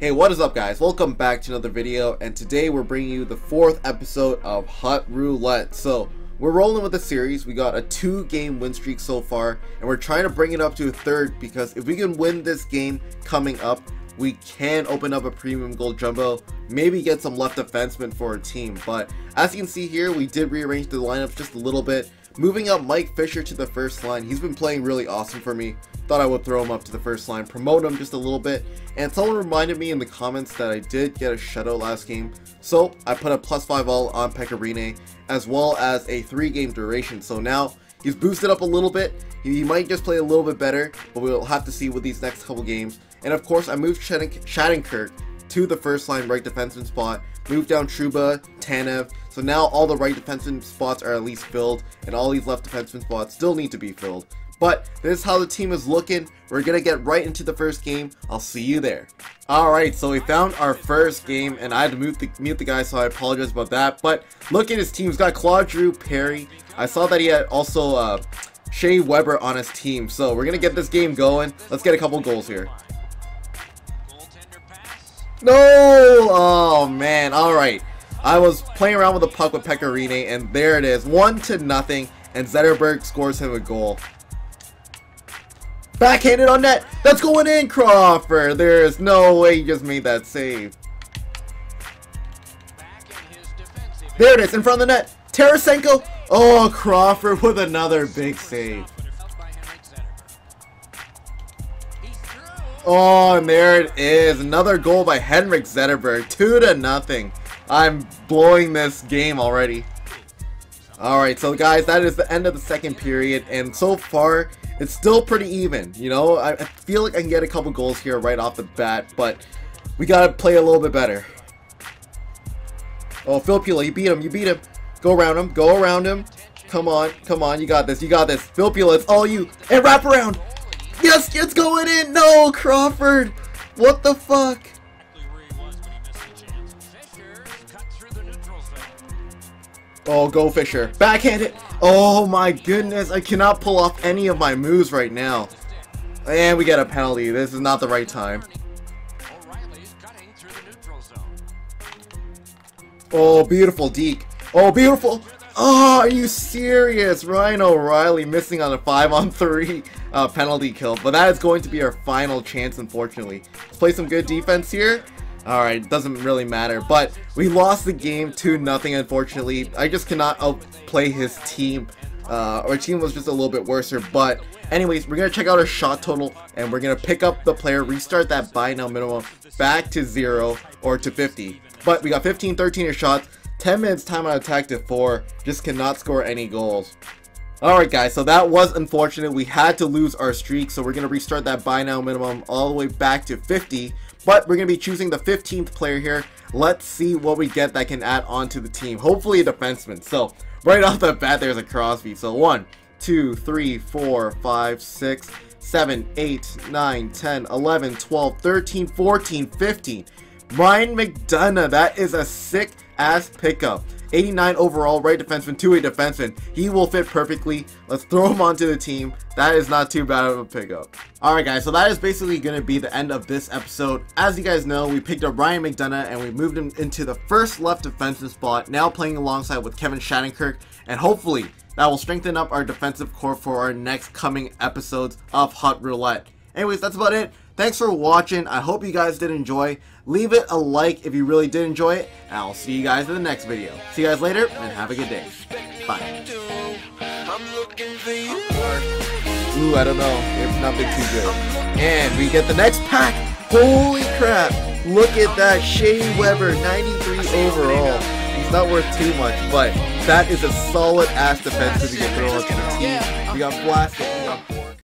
Hey, what is up guys? Welcome back to another video, and today we're bringing you the fourth episode of Hut Roulette. So, we're rolling with the series, we got a two game win streak so far, and we're trying to bring it up to a third because if we can win this game coming up, we can open up a premium gold jumbo, maybe get some left defensemen for our team. But as you can see here, we did rearrange the lineup just a little bit, moving up Mike Fisher to the first line. He's been playing really awesome for me. Thought I would throw him up to the first line, promote him just a little bit. And someone reminded me in the comments that I did get a shutout last game. So I put a plus 5 all on Pekka Rinne, as well as a 3 game duration. So now he's boosted up a little bit. He might just play a little bit better, but we'll have to see with these next couple games. And of course, I moved Shattenkirk to the first line right defenseman spot, moved down Trouba, Tanev, so now all the right defenseman spots are at least filled, and all these left defenseman spots still need to be filled. But this is how the team is looking. We're going to get right into the first game. I'll see you there. Alright, so we found our first game, and I had to mute the, mute the guy, so I apologize about that. But look at his team. He's got Claude Giroux, Perry. I saw that he had also uh, Shea Weber on his team. So we're going to get this game going. Let's get a couple goals here. No! Oh, man. Alright. I was playing around with the puck with Pekka Rinne, and there it is. One to nothing, and Zetterberg scores him a goal. Backhanded on net. That's going in, Crawford. There's no way you just made that save. There it is, in front of the net. Tarasenko. Oh, Crawford with another big save. Oh, and there it is. Another goal by Henrik Zetterberg. Two to nothing. I'm blowing this game already. Alright, so guys, that is the end of the second period. And so far, it's still pretty even, you know? I, I feel like I can get a couple goals here right off the bat, but we gotta play a little bit better. Oh, Filppula, you beat him, you beat him. Go around him, go around him. Come on, come on, you got this, you got this. Filppula, it's all you. And wrap around. Yes, it's going in. No, Crawford. What the fuck? Oh, go Fisher. Backhand it. Oh my goodness. I cannot pull off any of my moves right now. And we get a penalty. This is not the right time. Oh, beautiful Deke. Oh, beautiful. Oh, are you serious? Ryan O'Reilly missing on a 5 on 3 uh, penalty kill. But that is going to be our final chance, unfortunately. Let's play some good defense here. Alright, doesn't really matter. But we lost the game 2 nothing. unfortunately. I just cannot outplay his team. Uh, our team was just a little bit worse. But anyways, we're going to check out our shot total. And we're going to pick up the player, restart that buy now minimum back to 0 or to 50. But we got 15, 13 shots. 10 minutes time on attack to 4. Just cannot score any goals. Alright guys, so that was unfortunate. We had to lose our streak, so we're going to restart that buy now minimum all the way back to 50. But we're going to be choosing the 15th player here. Let's see what we get that can add on to the team. Hopefully a defenseman. So, right off the bat, there's a Crosby. So, 1, 2, 3, 4, 5, 6, 7, 8, 9, 10, 11, 12, 13, 14, 15. Ryan McDonagh, that is a sick ass pickup. 89 overall, right defenseman, 2-way defenseman. He will fit perfectly. Let's throw him onto the team. That is not too bad of a pickup. Alright guys, so that is basically going to be the end of this episode. As you guys know, we picked up Ryan McDonagh and we moved him into the first left defensive spot, now playing alongside with Kevin Shattenkirk, and hopefully that will strengthen up our defensive corps for our next coming episodes of Hut Roulette. Anyways, that's about it. Thanks for watching. I hope you guys did enjoy. Leave it a like if you really did enjoy it, and I'll see you guys in the next video. See you guys later, and have a good day. Bye. Ooh, I don't know. It's not been too good. And we get the next pack. Holy crap. Look at that. Shea Weber, 93 overall. He's not worth too much, but that is a solid ass defensive to get thrown onto the team. We got blasted.